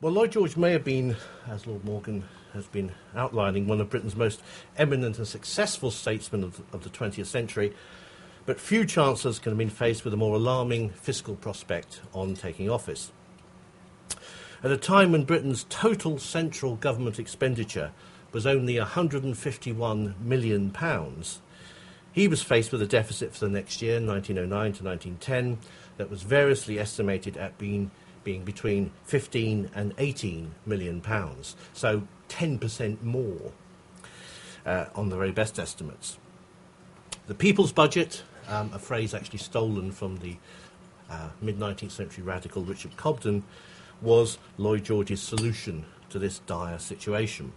Well, Lloyd George may have been, as Lord Morgan has been outlining, one of Britain's most eminent and successful statesmen of, of the 20th century, but few chancellors can have been faced with a more alarming fiscal prospect on taking office. At a time when Britain's total central government expenditure was only £151 million, he was faced with a deficit for the next year, 1909 to 1910, that was variously estimated at being being between 15 and 18 million pounds, so 10% more uh, on the very best estimates. The People's Budget, um, a phrase actually stolen from the uh, mid 19th century radical Richard Cobden, was Lloyd George's solution to this dire situation.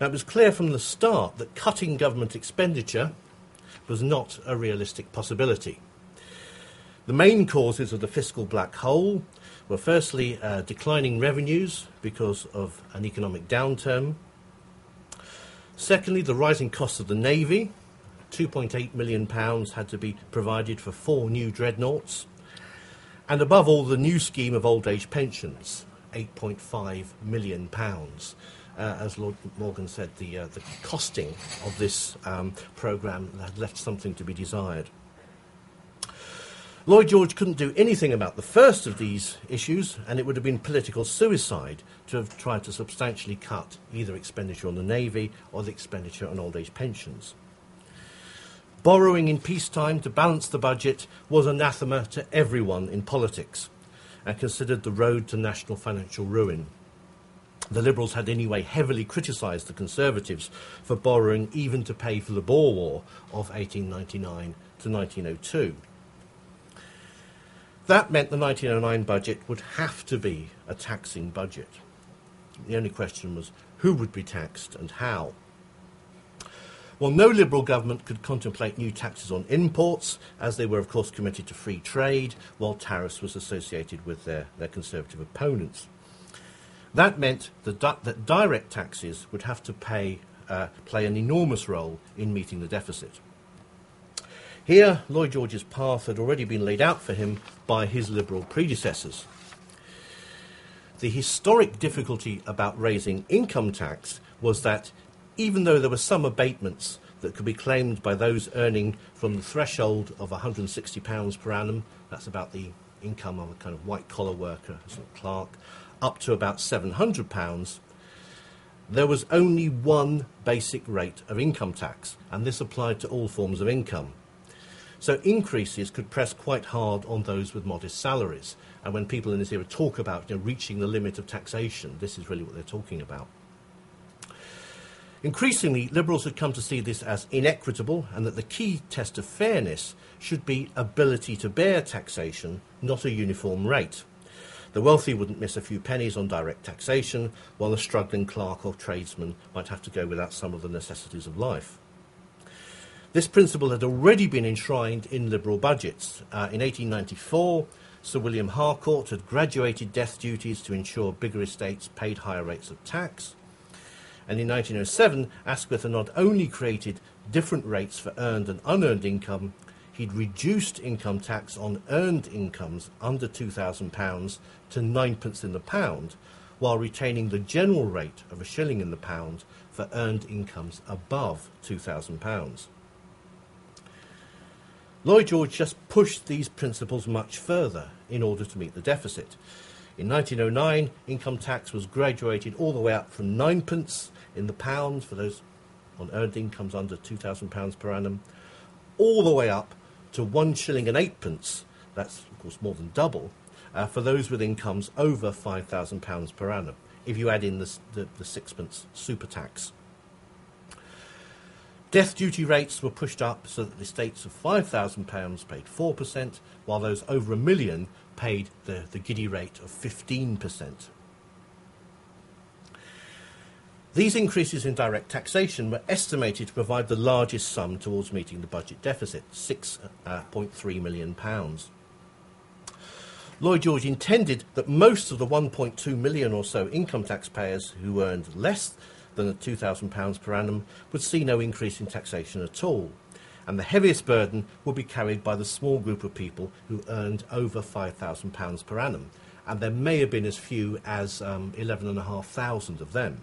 Now, it was clear from the start that cutting government expenditure was not a realistic possibility. The main causes of the fiscal black hole were firstly uh, declining revenues because of an economic downturn. Secondly, the rising cost of the Navy. £2.8 million had to be provided for four new dreadnoughts. And above all, the new scheme of old age pensions, £8.5 million. Uh, as Lord Morgan said, the, uh, the costing of this um, programme had left something to be desired. Lloyd George couldn't do anything about the first of these issues, and it would have been political suicide to have tried to substantially cut either expenditure on the Navy or the expenditure on old age pensions. Borrowing in peacetime to balance the budget was anathema to everyone in politics and considered the road to national financial ruin. The Liberals had anyway heavily criticised the Conservatives for borrowing even to pay for the Boer War of 1899 to 1902. That meant the 1909 budget would have to be a taxing budget. The only question was who would be taxed and how. Well, no Liberal government could contemplate new taxes on imports, as they were, of course, committed to free trade, while tariffs was associated with their, their Conservative opponents. That meant that, di- that direct taxes would have to pay, uh, play an enormous role in meeting the deficit. Here, Lloyd George's path had already been laid out for him by his Liberal predecessors. The historic difficulty about raising income tax was that even though there were some abatements that could be claimed by those earning from the threshold of £160 per annum, that's about the income of a kind of white collar worker, a clerk, up to about £700, there was only one basic rate of income tax, and this applied to all forms of income. So increases could press quite hard on those with modest salaries. And when people in this era talk about you know, reaching the limit of taxation, this is really what they're talking about. Increasingly, Liberals had come to see this as inequitable and that the key test of fairness should be ability to bear taxation, not a uniform rate. The wealthy wouldn't miss a few pennies on direct taxation, while the struggling clerk or tradesman might have to go without some of the necessities of life. This principle had already been enshrined in Liberal budgets. Uh, in 1894, Sir William Harcourt had graduated death duties to ensure bigger estates paid higher rates of tax. And in 1907, Asquith had not only created different rates for earned and unearned income, he'd reduced income tax on earned incomes under £2,000 to ninepence in the pound, while retaining the general rate of a shilling in the pound for earned incomes above £2,000. Lloyd George just pushed these principles much further in order to meet the deficit. In 1909, income tax was graduated all the way up from ninepence in the pound for those on earned incomes under £2,000 per annum, all the way up to one shilling and eightpence, that's of course more than double, uh, for those with incomes over £5,000 per annum, if you add in the, the, the sixpence super tax. Death duty rates were pushed up so that the estates of £5,000 paid 4%, while those over a million paid the, the giddy rate of 15%. These increases in direct taxation were estimated to provide the largest sum towards meeting the budget deficit, £6.3 million. Lloyd George intended that most of the 1.2 million or so income taxpayers who earned less than £2,000 per annum would see no increase in taxation at all. And the heaviest burden would be carried by the small group of people who earned over £5,000 per annum. And there may have been as few as um, 11,500 of them.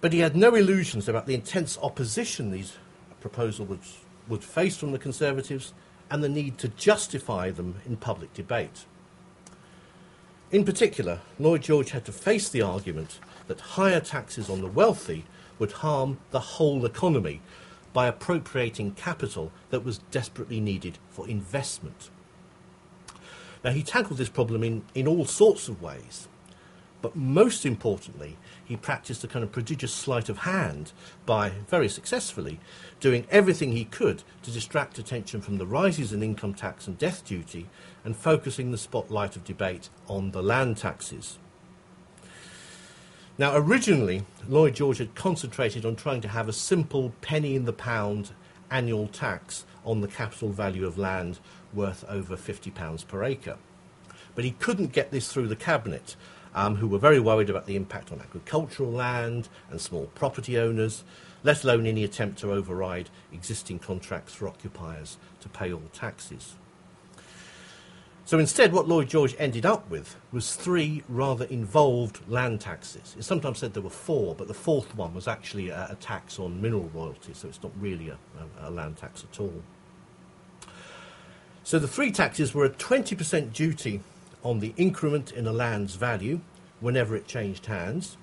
But he had no illusions about the intense opposition these proposals would, would face from the Conservatives and the need to justify them in public debate. In particular, Lloyd George had to face the argument that higher taxes on the wealthy would harm the whole economy by appropriating capital that was desperately needed for investment. Now, he tackled this problem in, in all sorts of ways, but most importantly, he practiced a kind of prodigious sleight of hand by, very successfully, doing everything he could to distract attention from the rises in income tax and death duty and focusing the spotlight of debate on the land taxes. Now, originally, Lloyd George had concentrated on trying to have a simple penny in the pound annual tax on the capital value of land worth over £50 per acre. But he couldn't get this through the cabinet um, who were very worried about the impact on agricultural land and small property owners, let alone any attempt to override existing contracts for occupiers to pay all taxes. So instead, what Lloyd George ended up with was three rather involved land taxes. It's sometimes said there were four, but the fourth one was actually a, a tax on mineral royalties, so it's not really a, a, a land tax at all. So the three taxes were a 20% duty on the increment in a land's value whenever it changed hands.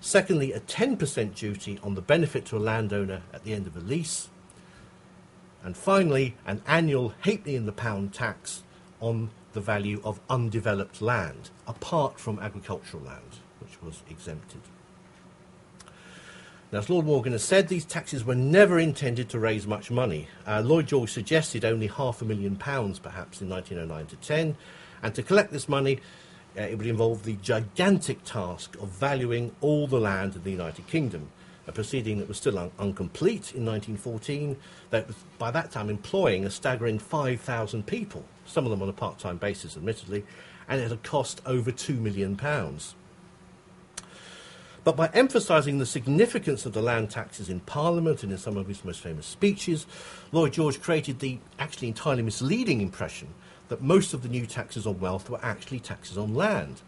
Secondly, a 10% duty on the benefit to a landowner at the end of a lease. And finally, an annual halfpenny in the pound tax on the value of undeveloped land, apart from agricultural land, which was exempted. Now, as Lord Morgan has said, these taxes were never intended to raise much money. Uh, Lloyd George suggested only half a million pounds, perhaps, in 1909 to 10, and to collect this money, uh, it would involve the gigantic task of valuing all the land in the United Kingdom, a proceeding that was still un- incomplete in 1914, that was by that time employing a staggering 5,000 people, some of them on a part time basis, admittedly, and it had cost over £2 million. But by emphasising the significance of the land taxes in Parliament and in some of his most famous speeches, Lloyd George created the actually entirely misleading impression that most of the new taxes on wealth were actually taxes on land.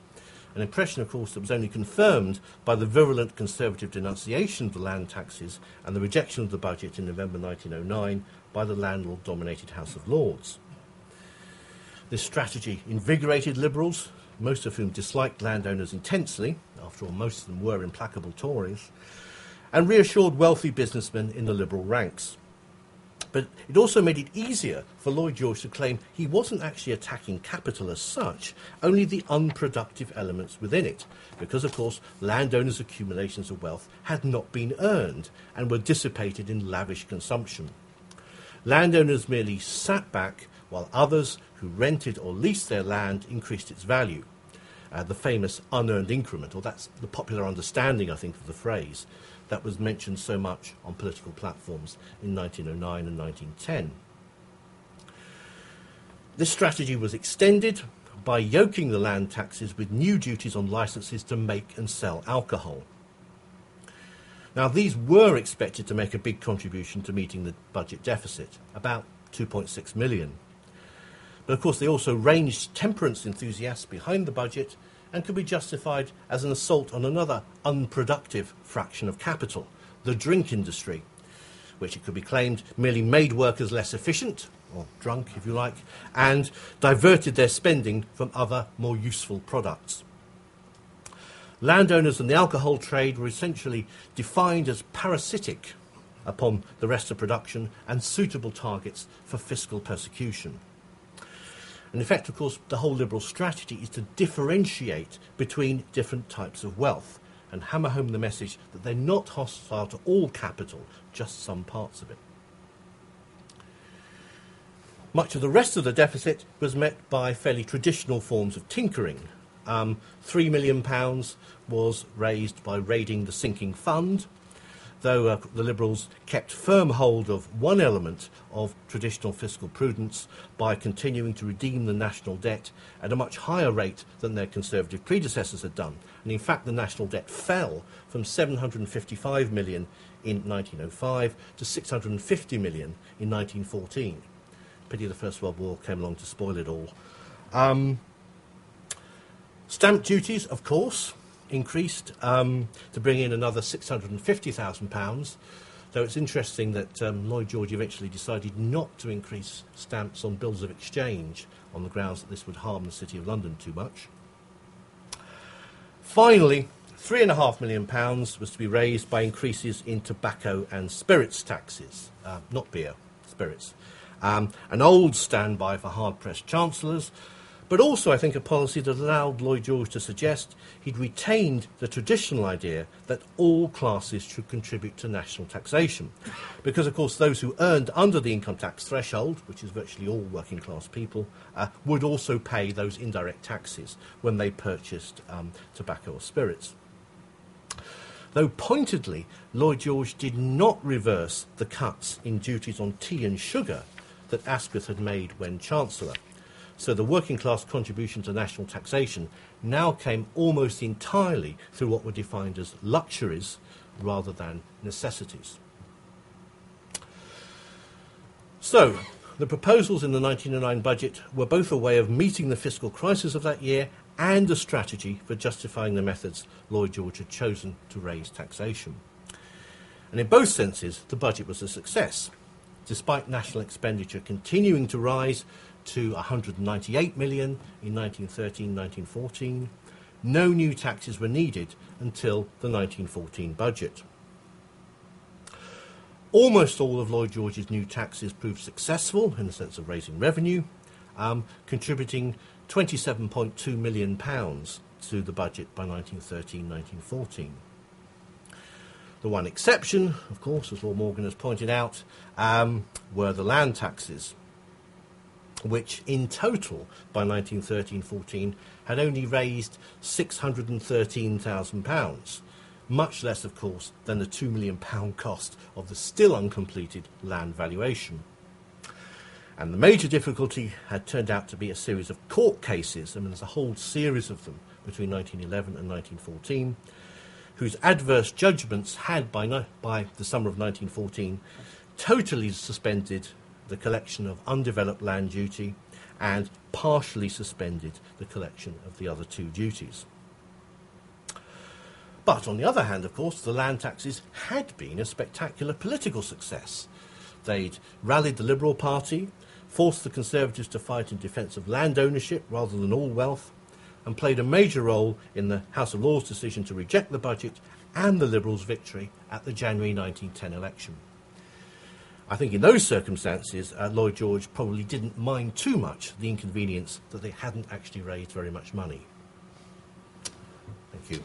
An impression, of course, that was only confirmed by the virulent Conservative denunciation of the land taxes and the rejection of the budget in November 1909 by the landlord dominated House of Lords. This strategy invigorated Liberals, most of whom disliked landowners intensely, after all, most of them were implacable Tories, and reassured wealthy businessmen in the Liberal ranks. But it also made it easier for Lloyd George to claim he wasn't actually attacking capital as such, only the unproductive elements within it, because, of course, landowners' accumulations of wealth had not been earned and were dissipated in lavish consumption. Landowners merely sat back while others who rented or leased their land increased its value. Uh, the famous unearned increment, or that's the popular understanding, I think, of the phrase that was mentioned so much on political platforms in 1909 and 1910. This strategy was extended by yoking the land taxes with new duties on licenses to make and sell alcohol. Now, these were expected to make a big contribution to meeting the budget deficit, about 2.6 million. But of course, they also ranged temperance enthusiasts behind the budget and could be justified as an assault on another unproductive fraction of capital, the drink industry, which it could be claimed merely made workers less efficient, or drunk if you like, and diverted their spending from other more useful products. Landowners and the alcohol trade were essentially defined as parasitic upon the rest of production and suitable targets for fiscal persecution. And in fact, of course, the whole liberal strategy is to differentiate between different types of wealth and hammer home the message that they're not hostile to all capital, just some parts of it. Much of the rest of the deficit was met by fairly traditional forms of tinkering. Um, £3 million was raised by raiding the sinking fund. Though uh, the Liberals kept firm hold of one element of traditional fiscal prudence by continuing to redeem the national debt at a much higher rate than their Conservative predecessors had done. And in fact, the national debt fell from 755 million in 1905 to 650 million in 1914. Pity the First World War came along to spoil it all. Um, stamp duties, of course, increased um, to bring in another £650,000. Though it's interesting that um, Lloyd George eventually decided not to increase stamps on bills of exchange on the grounds that this would harm the City of London too much. Finally, £3.5 million was to be raised by increases in tobacco and spirits taxes, uh, not beer, spirits. Um, an old standby for hard pressed chancellors, but also, I think, a policy that allowed Lloyd George to suggest he'd retained the traditional idea that all classes should contribute to national taxation. Because, of course, those who earned under the income tax threshold, which is virtually all working class people, uh, would also pay those indirect taxes when they purchased um, tobacco or spirits. Though pointedly, Lloyd George did not reverse the cuts in duties on tea and sugar that Asquith had made when Chancellor. So the working class contribution to national taxation now came almost entirely through what were defined as luxuries rather than necessities. So, the proposals in the 1909 budget were both a way of meeting the fiscal crisis of that year and a strategy for justifying the methods Lloyd George had chosen to raise taxation. And in both senses, the budget was a success. Despite national expenditure continuing to rise, to 198 million in 1913-1914. No new taxes were needed until the 1914 budget. Almost all of Lloyd George's new taxes proved successful in the sense of raising revenue, um, contributing 27.2 million pounds to the budget by 1913-1914. The one exception, of course, as Lord Morgan has pointed out, um, were the land taxes which in total by 1913-14 had only raised £613,000, much less, of course, than the £2 million cost of the still uncompleted land valuation. And the major difficulty had turned out to be a series of court cases, I mean, there's a whole series of them between 1911 and 1914, whose adverse judgments had, by, no, by the summer of 1914, totally suspended the collection of undeveloped land duty and partially suspended the collection of the other two duties. But on the other hand, of course, the land taxes had been a spectacular political success. They'd rallied the Liberal Party, forced the Conservatives to fight in defence of land ownership rather than all wealth, and played a major role in the House of Lords decision to reject the budget and the Liberals' victory at the January 1910 election. I think in those circumstances, uh, Lloyd George probably didn't mind too much the inconvenience that they hadn't actually raised very much money. Thank you.